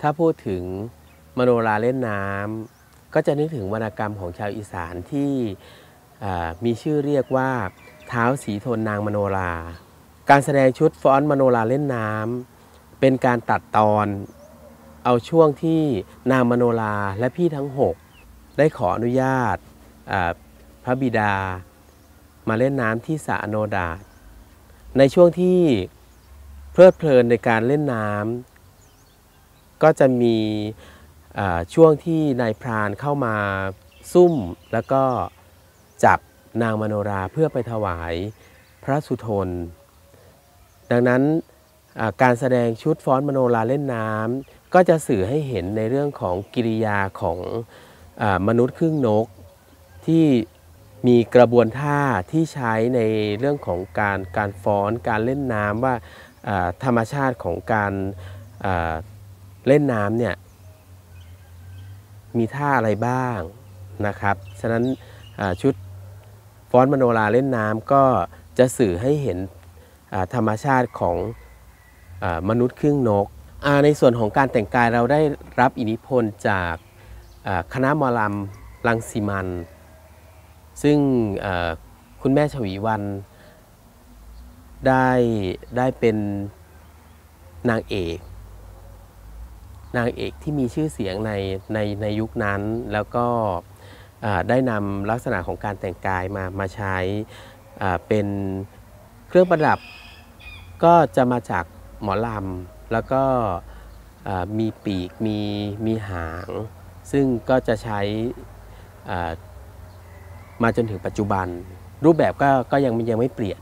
ถ้าพูดถึงมโนราเล่นน้ำก็จะนึกถึงวรรณกรรมของชาวอีสานที่มีชื่อเรียกว่าเท้าสีทนนางมโนรา การแสดงชุดฟ้อนมโนราเล่นน้ำเป็นการตัดตอน เอาช่วงที่นางมโนราและพี่ทั้งหกได้ขออนุญาตพระบิดา มาเล่นน้ำที่สระอโนดาในช่วงที่เพลิดเพลินในการเล่นน้ำ ก็จะมีช่วงที่นายพรานเข้ามาซุ่ม แล้วก็จับนางมโนราเพื่อไปถวายพระสุทน ดังนั้นการแสดงชุดฟ้อนมโนราเล่นน้ำก็จะสื่อให้เห็นในเรื่องของกิริยาของอมนุษย์ครึ่งนก ที่มีกระบวนท่าที่ใช้ในเรื่องของการการฟ้อนการเล่นน้ำว่าธรรมชาติของการ เล่นน้ำเนี่ย มีท่าอะไรบ้างนะครับ ฉะนั้นชุดฟ้อนมโนราเล่นน้ำก็จะสื่อให้เห็นธรรมชาติของอมนุษย์ครึ่งนก ในส่วนของการแต่งกายเราได้รับอิทธิพลจากคณะมอลำลังสีมัน ซึ่งคุณแม่ชวีวันได้ได้เป็นนางเอก นางเอกที่มีชื่อเสียงในในในยุคนั้น แล้วก็ได้นำลักษณะของการแต่งกายมามาใช้เป็นเครื่องประดับก็จะมาจากหมอลำแล้วก็มีปีกมีมีหาง ซึ่งก็จะใช้มาจนถึงปัจจุบัน รูปแบบก็ก็ยังยังไม่เปลี่ยน